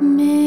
Me.